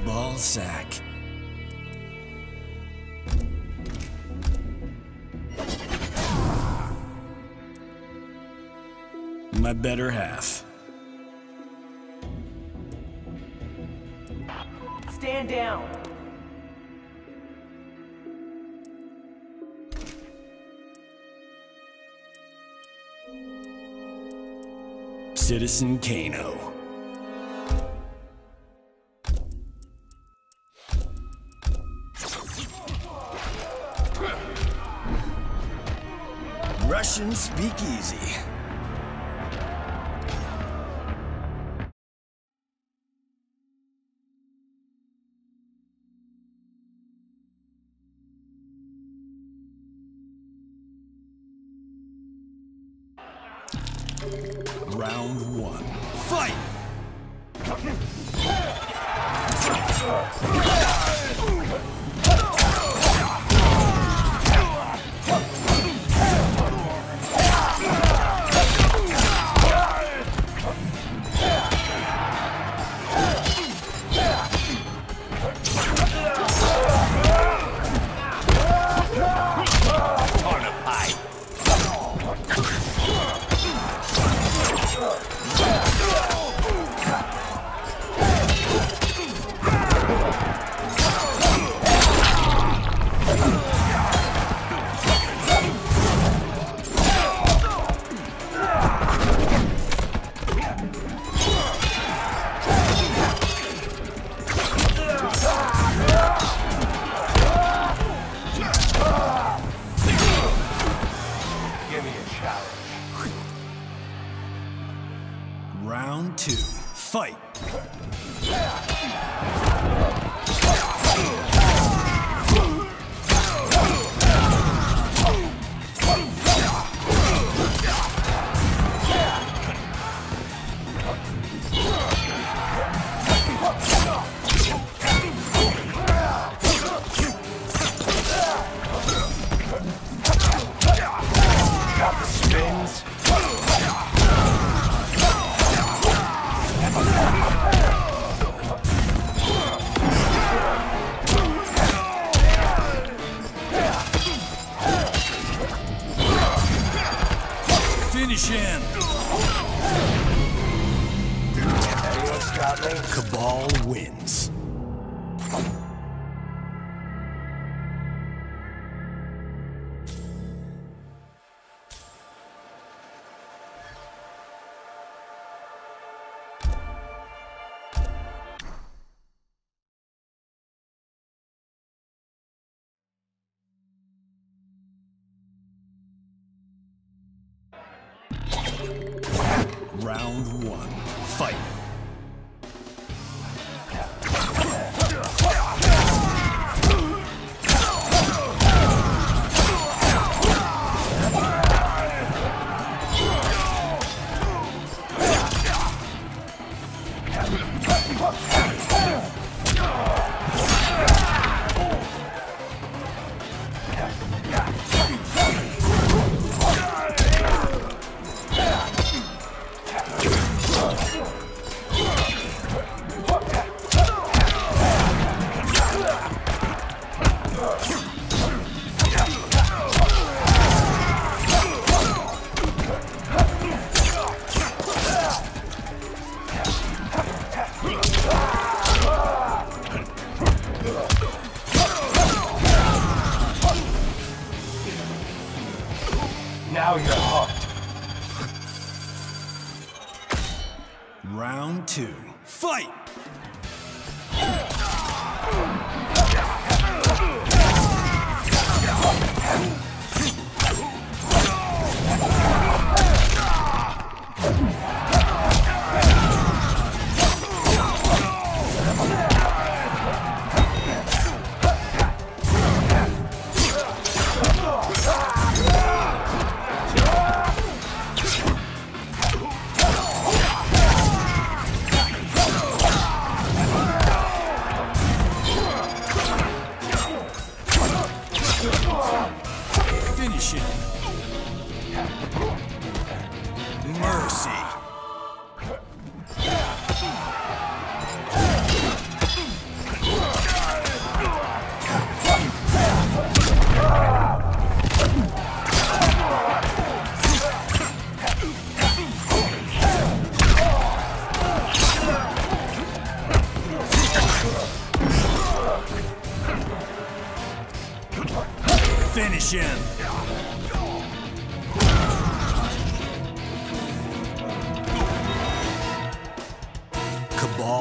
ball sack. My better half. Stand down. Citizen Kano. Russian Speakeasy. Round one. Fight! Finish him! Anyone stop me? Kabal wins. Round one. Fight! Round two. Fight!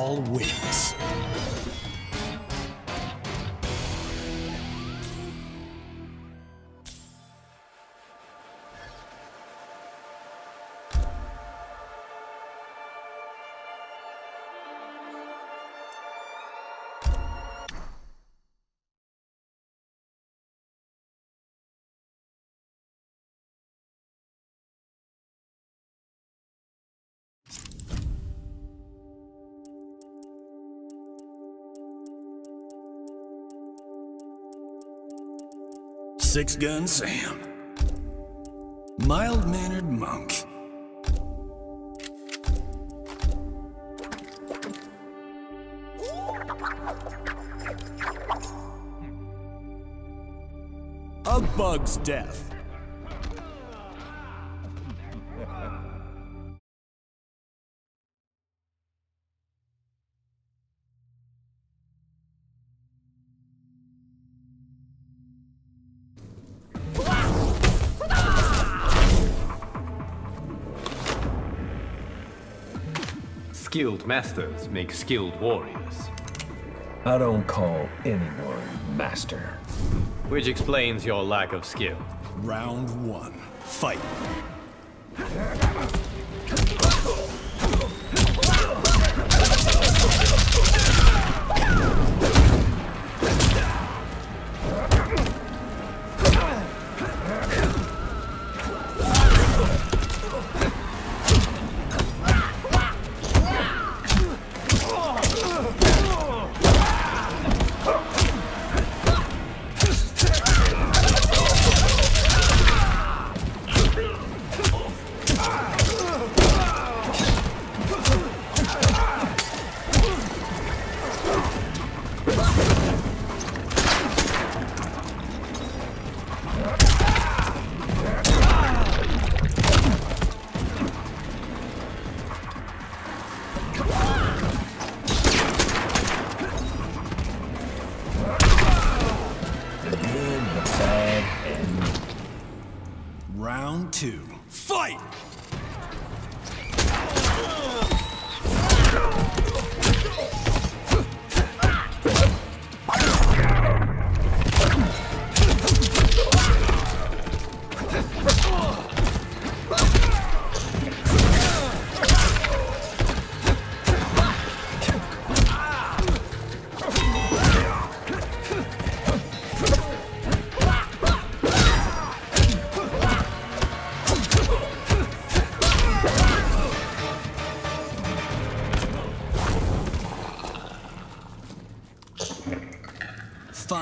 Kabal wins. Six Gun Sam. Mild mannered monk. A bug's death. Skilled masters make skilled warriors, I don't call anyone master. which explains your lack of skill. Round one. Fight. Round two. Fight!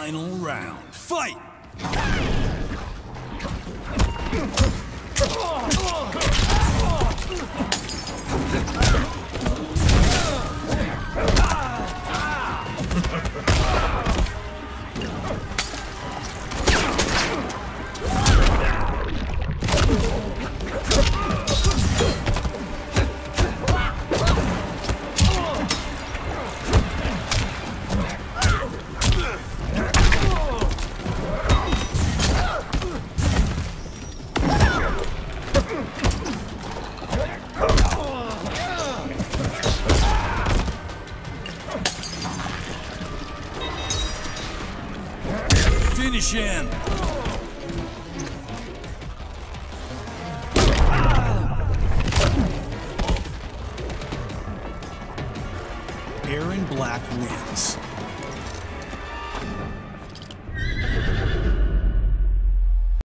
Final round. Fight! Finish him! Erron Black wins.